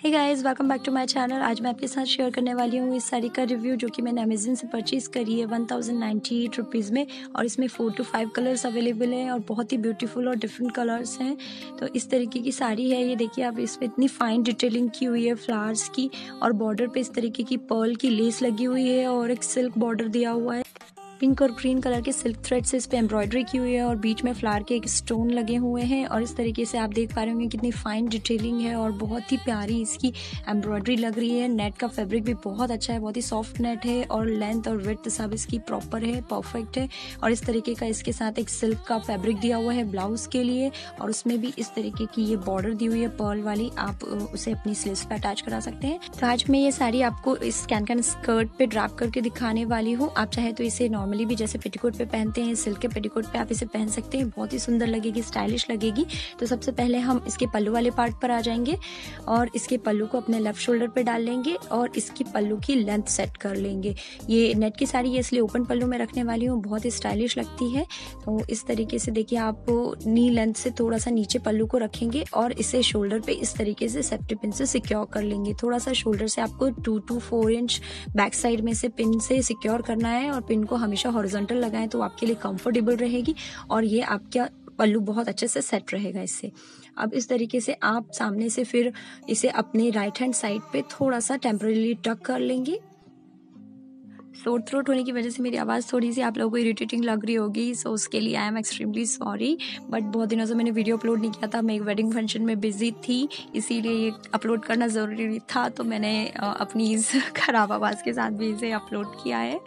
Hey guys welcome back to my channel आज मैं आपके साथ शेयर करने वाली हूँ इस साड़ी का रिव्यू जो कि मैंने अमेजन से परचेज़ करी है one thousand ninety eight rupees में और इसमें four two five colours available हैं और बहुत ही ब्यूटीफुल और डिफरेंट कलर्स हैं। तो इस तरीके की साड़ी है। ये देखिए, आप इस पर इतनी फाइन डिटेलिंग की हुई है फ्लावर्स की और बॉर्डर पे इस तरीके की पर्ल की लेस लगी हुई है और एक सिल्क बॉर्डर दिया हुआ है। पिंक और ग्रीन कलर के सिल्क थ्रेड से इस पर एम्ब्रॉयडरी की हुई है और बीच में फ्लावर के एक स्टोन लगे हुए हैं और इस तरीके से आप देख पा रहे होंगे कितनी फाइन डिटेलिंग है और बहुत ही प्यारी इसकी एम्ब्रॉयडरी लग रही है। नेट का फैब्रिक भी बहुत अच्छा है, बहुत ही सॉफ्ट नेट है और लेंथ और विथ सब इसकी प्रॉपर है परफेक्ट है और इस तरीके का इसके साथ एक सिल्क का फैब्रिक दिया हुआ है ब्लाउज के लिए और उसमें भी इस तरीके की ये बॉर्डर दी हुई है पर्ल वाली, आप उसे अपनी स्लीव्स पे अटैच करा सकते हैं। तो आज मैं ये साड़ी आपको इस कैन कैन स्कर्ट पे ड्राप करके दिखाने वाली हूँ। आप चाहे तो इसे नॉर्मली भी जैसे पेटीकोट पे पहनते हैं, सिल्क के पेटीकोट पे आप इसे पहन सकते हैं। बहुत ही सुंदर लगेगी, स्टाइलिश लगेगी। तो सबसे पहले हम इसके पल्लू वाले पार्ट पर आ जाएँगे और इसके पल्लू को अपने लेफ़्ट शोल्डर पे डाल लेंगे और इसकी पल्लू की लेंथ सेट कर लेंगे। ये नेट की साड़ी है इसलिए ओपन पल्लू में रखने वाली हूँ, बहुत ही स्टाइलिश लगती है। तो इस तरीके से देखिए आप नी लेंथ से थोड़ा सा नीचे पल्लू को रखेंगे और इसे शोल्डर पे इस तरीके से सेफ्टी पिन से सिक्योर कर लेंगे। थोड़ा सा शोल्डर से आपको two two four inch back side में से पिन से सिक्योर करना है और पिन को हमेशा हॉरिजॉन्टल हॉरिजॉन्टल लगाएँ तो आपके लिए कंफर्टेबल रहेगी और ये आपका पल्लू बहुत अच्छे से सेट रहेगा इससे। अब इस तरीके से आप सामने से फिर इसे अपने राइट हैंड साइड पे थोड़ा सा टेम्परेली टक कर लेंगे। सोर थ्रोट होने की वजह से मेरी आवाज़ थोड़ी सी आप लोगों को इरिटेटिंग लग रही होगी सो उसके लिए I am extremely sorry but बहुत दिनों से मैंने वीडियो अपलोड नहीं किया था। मैं एक वेडिंग फ़ंक्शन में बिज़ी थी, इसीलिए ये अपलोड करना ज़रूरी था तो मैंने अपनी इस ख़राब आवाज़ के साथ भी इसे अपलोड किया है।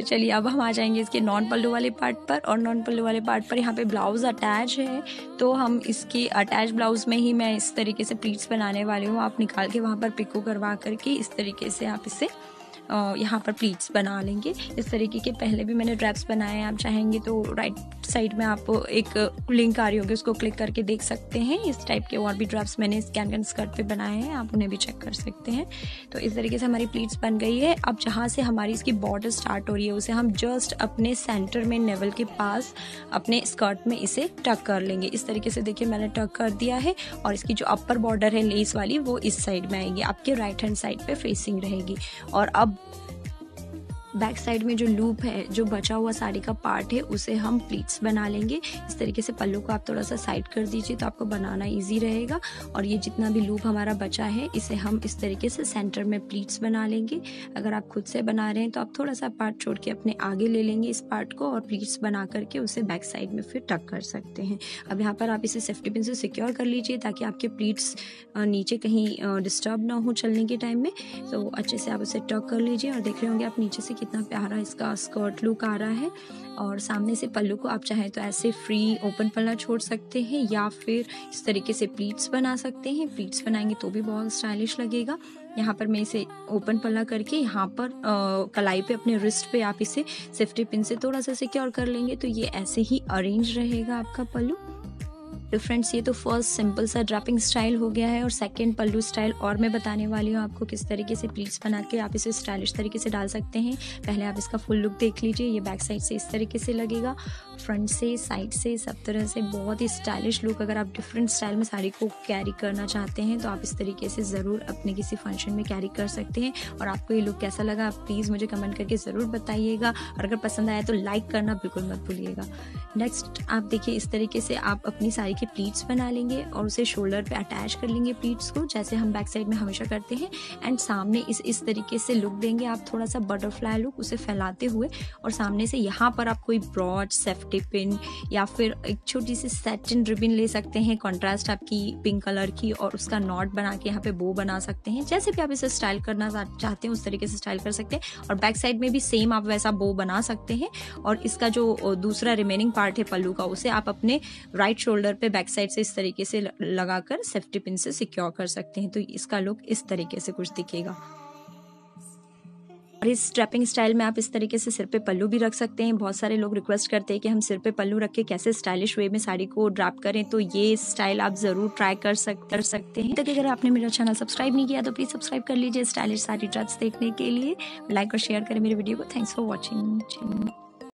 तो चलिए अब हम आ जाएँगे इसके नॉन पल्लू वाले पार्ट पर और नॉन पल्लू वाले पार्ट पर यहाँ पे ब्लाउज अटैच है। तो हम इसके अटैच ब्लाउज में ही मैं इस तरीके से प्लीट्स बनाने वाली हूँ। आप निकाल के वहाँ पर पिको करवा करके इस तरीके से आप इसे यहाँ पर प्लीट्स बना लेंगे। इस तरीके के पहले भी मैंने ड्रैप्स बनाए हैं, आप चाहेंगे तो राइट साइड में आप एक लिंक आ रही होगी, उसको क्लिक करके देख सकते हैं। इस टाइप के और भी ड्रैप्स मैंने स्कैन कैन स्कर्ट पे बनाए हैं, आप उन्हें भी चेक कर सकते हैं। तो इस तरीके से हमारी प्लीट्स बन गई है। अब जहाँ से हमारी इसकी बॉर्डर स्टार्ट हो रही है, उसे हम जस्ट अपने सेंटर में नेवल के पास, अपने स्कर्ट में इसे टक कर लेंगे। इस तरीके से देखिए मैंने टक कर दिया है और इसकी जो अपर बॉर्डर है लेस वाली, वो इस साइड में आएगी, आपके राइट हैंड साइड पे फेसिंग रहेगी। और अब Mm-hmm. बैक साइड में जो लूप है, जो बचा हुआ साड़ी का पार्ट है, उसे हम प्लीट्स बना लेंगे। इस तरीके से पल्लू को आप थोड़ा सा साइड कर दीजिए तो आपको बनाना इजी रहेगा। और ये जितना भी लूप हमारा बचा है, इसे हम इस तरीके से सेंटर में प्लीट्स बना लेंगे। अगर आप खुद से बना रहे हैं तो आप थोड़ा सा पार्ट छोड़ के अपने आगे ले लेंगे इस पार्ट को और प्लीट्स बना करके उसे बैक साइड में फिर टक कर सकते हैं। अब यहाँ पर आप इसे सेफ्टी पिन से सिक्योर कर लीजिए, ताकि आपके प्लीट्स नीचे कहीं डिस्टर्ब ना हो चलने के टाइम में। तो अच्छे से आप उसे टक कर लीजिए और देख रहे होंगे आप नीचे से कितना प्यारा इसका स्कर्ट लुक आ रहा है। और सामने से पल्लू को आप चाहें तो ऐसे फ्री ओपन पल्ला छोड़ सकते हैं या फिर इस तरीके से प्लीट्स बना सकते हैं। प्लीट्स बनाएँगे तो भी बहुत स्टाइलिश लगेगा। यहाँ पर मैं इसे ओपन पल्ला करके यहाँ पर आ, कलाई पे अपने रिस्ट पे आप इसे सेफ्टी पिन से थोड़ा सा सिक्योर कर लेंगे। तो ये ऐसे ही अरेंज रहेगा आपका पल्लू। तो फ्रेंड्स ये तो फ़र्स्ट सिंपल सा ड्रैपिंग स्टाइल हो गया है और सेकंड पल्लू स्टाइल और मैं बताने वाली हूँ आपको किस तरीके से प्लीट्स बना के आप इसे स्टाइलिश तरीके से डाल सकते हैं। पहले आप इसका फुल लुक देख लीजिए, ये बैक साइड से इस तरीके से लगेगा फ्रंट से साइड से, सब तरह से बहुत ही स्टाइलिश लुक अगर आप डिफरेंट स्टाइल में साड़ी को कैरी करना चाहते हैं तो आप इस तरीके से ज़रूर अपने किसी फ़ंक्शन में कैरी कर सकते हैं। और आपको ये लुक कैसा लगा, आप प्लीज़ मुझे कमेंट करके ज़रूर बताइएगा। और अगर पसंद आया तो लाइक करना बिल्कुल मत भूलिएगा। नेक्स्ट आप देखिए इस तरीके से आप अपनी साड़ी के प्लीट्स बना लेंगे और उसे शोल्डर पे अटैच कर लेंगे प्लीट्स को, जैसे हम बैक साइड में हमेशा करते हैं। एंड सामने इस इस तरीके से लुक देंगे आप थोड़ा सा बटरफ्लाई लुक उसे फैलाते हुए। और सामने से यहाँ पर आप कोई ब्रॉड सेफ्टी पिन या फिर एक छोटी सी सेटिन रिबिन ले सकते हैं। कॉन्ट्रास्ट आपकी पिंक कलर की और उसका नॉट बना के यहाँ पे बो बना सकते हैं। जैसे भी आप इसे स्टाइल करना चाहते हैं, उस तरीके से स्टाइल कर सकते हैं। और बैक साइड में भी सेम आप वैसा बो बना सकते हैं। और इसका जो दूसरा रिमेनिंग पार्ट है पल्लू का, उसे आप अपने राइट शोल्डर पे बैक साइड से इस तरीके से लगाकर सेफ्टी पिन से सिक्योर कर सकते हैं। तो इसका लुक इस तरीके से कुछ दिखेगा। और इस स्ट्रैपिंग स्टाइल में आप इस तरीके से सिर पे पल्लू भी रख सकते हैं। बहुत सारे लोग रिक्वेस्ट करते हैं कि हम सिर पे पल्लू रख के कैसे स्टाइलिश वे में साड़ी को ड्राप करें। तो ये स्टाइल आप ज़रूर ट्राई कर सक, कर सकते हैं। तक अगर आपने मेरा चैनल सब्सक्राइब नहीं किया तो प्लीज़ सब्सक्राइब कर लीजिए स्टाइलिश साड़ी ड्रेस देखने के लिए। लाइक और शेयर करें मेरे वीडियो को। Thanks for watching